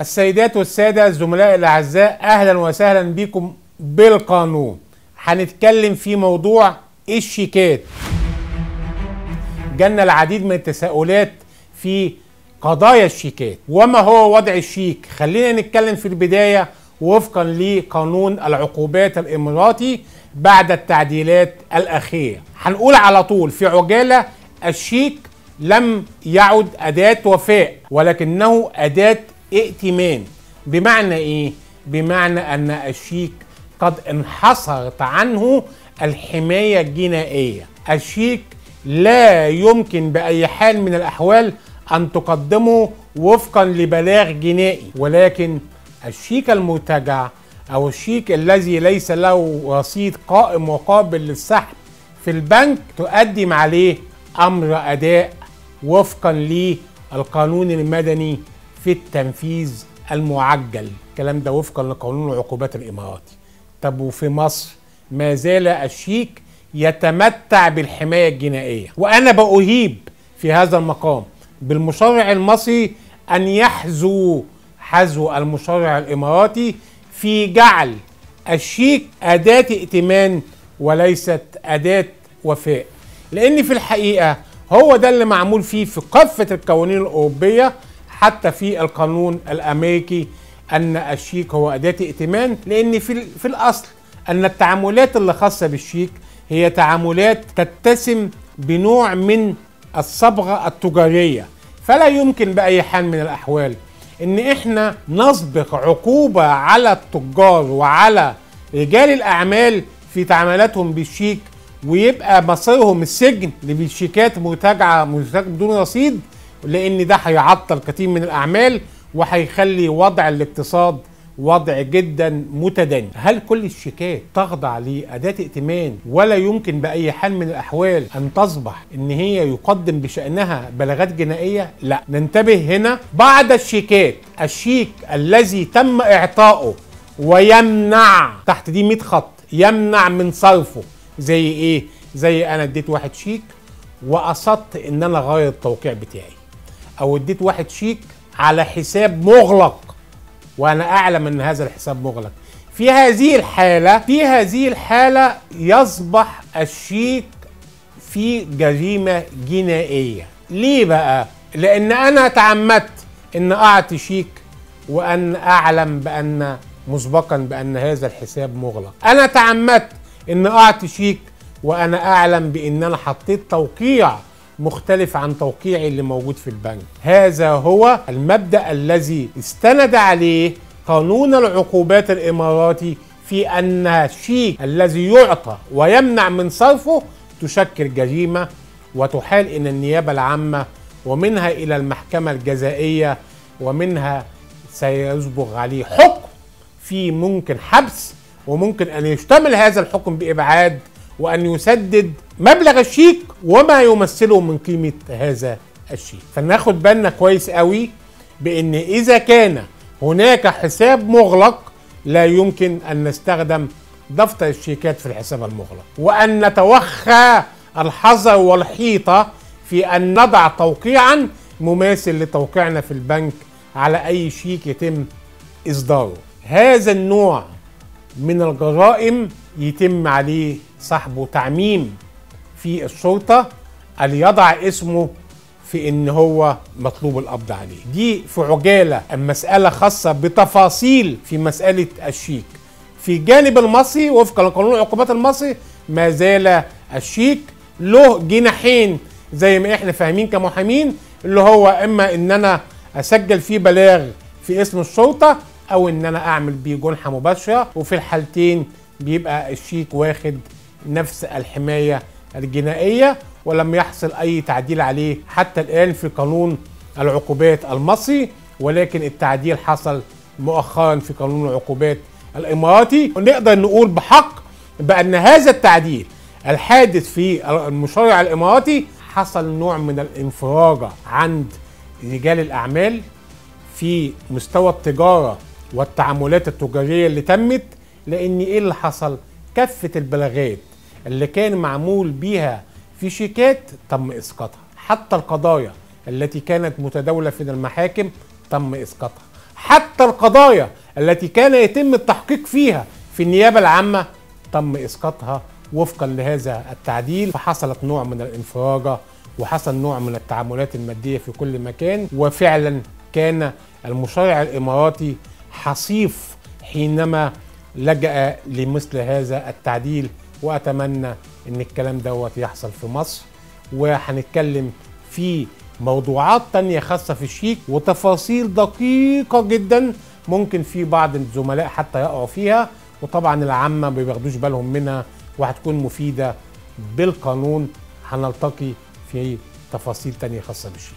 السيدات والسادة الزملاء الأعزاء أهلا وسهلا بكم بالقانون. هنتكلم في موضوع الشيكات. جالنا العديد من التساؤلات في قضايا الشيكات. وما هو وضع الشيك؟ خلينا نتكلم في البداية وفقا لقانون العقوبات الإماراتي بعد التعديلات الأخيرة. هنقول على طول في عجالة الشيك لم يعد أداة وفاء ولكنه أداة ائتمان. بمعنى إيه؟ بمعنى أن الشيك قد انحصرت عنه الحماية الجنائية. الشيك لا يمكن بأي حال من الأحوال أن تقدمه وفقا لبلاغ جنائي. ولكن الشيك المرتجع أو الشيك الذي ليس له رصيد قائم وقابل للسحب في البنك تقدم عليه أمر أداء وفقا للقانون المدني في التنفيذ المعجل. الكلام ده وفقا لقانون العقوبات الاماراتي طب وفي مصر ما زال الشيك يتمتع بالحماية الجنائية. وأنا بأهيب في هذا المقام بالمشرع المصري أن يحذو حذو المشرع الإماراتي في جعل الشيك أداة ائتمان وليست أداة وفاء. لأن في الحقيقة هو ده اللي معمول فيه في كافه القوانين الأوروبية حتى في القانون الأمريكي أن الشيك هو أداة ائتمان لأن في في الأصل أن التعاملات اللي خاصة بالشيك هي تعاملات تتسم بنوع من الصبغة التجارية. فلا يمكن بأي حال من الأحوال إن إحنا نسبق عقوبة على التجار وعلى رجال الأعمال في تعاملاتهم بالشيك ويبقى مصيرهم السجن بالشيكات مرتجعه بدون رصيد لأن ده هيعطل كثير من الأعمال وهيخلي وضع الاقتصاد وضع جدا متدني. هل كل الشيكات تخضع لأداة ائتمان ولا يمكن بأي حال من الأحوال أن تصبح أن هي يقدم بشأنها بلاغات جنائية؟ لا. ننتبه هنا بعض الشيكات. الشيك الذي تم إعطائه ويمنع تحت دي 100 خط يمنع من صرفه. زي إيه؟ زي أنا اديت واحد شيك وقصدت إن أنا اغير التوقيع بتاعي. أو اديت واحد شيك على حساب مغلق. وأنا أعلم إن هذا الحساب مغلق. في هذه الحالة في هذه الحالة يصبح الشيك في جريمة جنائية. ليه بقى؟ لأن أنا تعمدت إن أعطي شيك وأن أعلم بأن مسبقا بأن هذا الحساب مغلق. أنا تعمدت إن أعطي شيك وأنا أعلم بأن أنا حطيت توقيع مختلف عن توقيعي اللي موجود في البنك. هذا هو المبدأ الذي استند عليه قانون العقوبات الإماراتي في أن الشيك الذي يعطى ويمنع من صرفه تشكل جريمة وتحال إلى النيابة العامة ومنها إلى المحكمة الجزائية ومنها سيصبغ عليه حكم في ممكن حبس وممكن أن يشتمل هذا الحكم بإبعاد وأن يسدد مبلغ الشيك وما يمثله من قيمة هذا الشيك. فناخد بالنا كويس قوي بإن إذا كان هناك حساب مغلق لا يمكن أن نستخدم دفتر الشيكات في الحساب المغلق. وأن نتوخى الحذر والحيطة في أن نضع توقيعا مماثل لتوقيعنا في البنك على أي شيك يتم إصداره. هذا النوع من الجرائم يتم عليه سحبه تعميم في الشرطة اللي يضع اسمه في إن هو مطلوب القبض عليه. دي في عجالة المسألة خاصة بتفاصيل في مسألة الشيك. في الجانب المصري وفقا لقانون العقوبات المصري ما زال الشيك له جناحين زي ما إحنا فاهمين كمحامين اللي هو إما إن أنا أسجل فيه بلاغ في اسم الشرطة أو إن أنا أعمل بيه جنحة مباشرة. وفي الحالتين بيبقى الشيك واخد نفس الحماية الجنائية ولم يحصل أي تعديل عليه حتى الآن في قانون العقوبات المصري ولكن التعديل حصل مؤخرا في قانون العقوبات الإماراتي. ونقدر نقول بحق بأن هذا التعديل الحادث في المشرع الإماراتي حصل نوع من الانفراجة عند رجال الأعمال في مستوى التجارة والتعاملات التجارية اللي تمت لأن إيه اللي حصل؟ كافة البلاغات اللي كان معمول بيها في شيكات تم إسقاطها. حتى القضايا التي كانت متداولة في المحاكم تم إسقاطها. حتى القضايا التي كان يتم التحقيق فيها في النيابة العامة تم إسقاطها وفقا لهذا التعديل. فحصلت نوع من الانفراجة وحصل نوع من التعاملات المادية في كل مكان. وفعلا كان المشرع الإماراتي حصيف حينما لجأ لمثل هذا التعديل وأتمنى أن الكلام دوت يحصل في مصر وهنتكلم في موضوعات تانية خاصة في الشيك وتفاصيل دقيقة جدا ممكن في بعض الزملاء حتى يقعوا فيها. وطبعا العامة ما بياخدوش بالهم منها وهتكون مفيدة بالقانون. هنلتقي في تفاصيل تانية خاصة بالشيك.